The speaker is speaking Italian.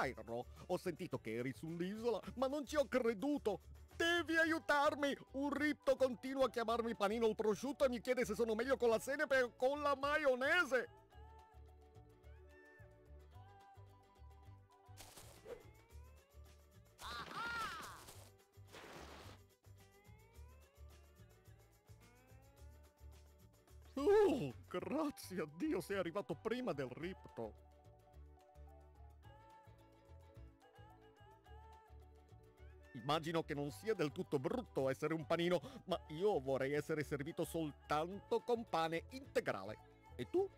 Byron, ho sentito che eri sull'isola, ma non ci ho creduto. Devi aiutarmi! Un ripto continua a chiamarmi panino al prosciutto e mi chiede se sono meglio con la senape o con la maionese! Oh, grazie a Dio sei arrivato prima del ripto! Immagino che non sia del tutto brutto essere un panino, ma io vorrei essere servito soltanto con pane integrale. E tu?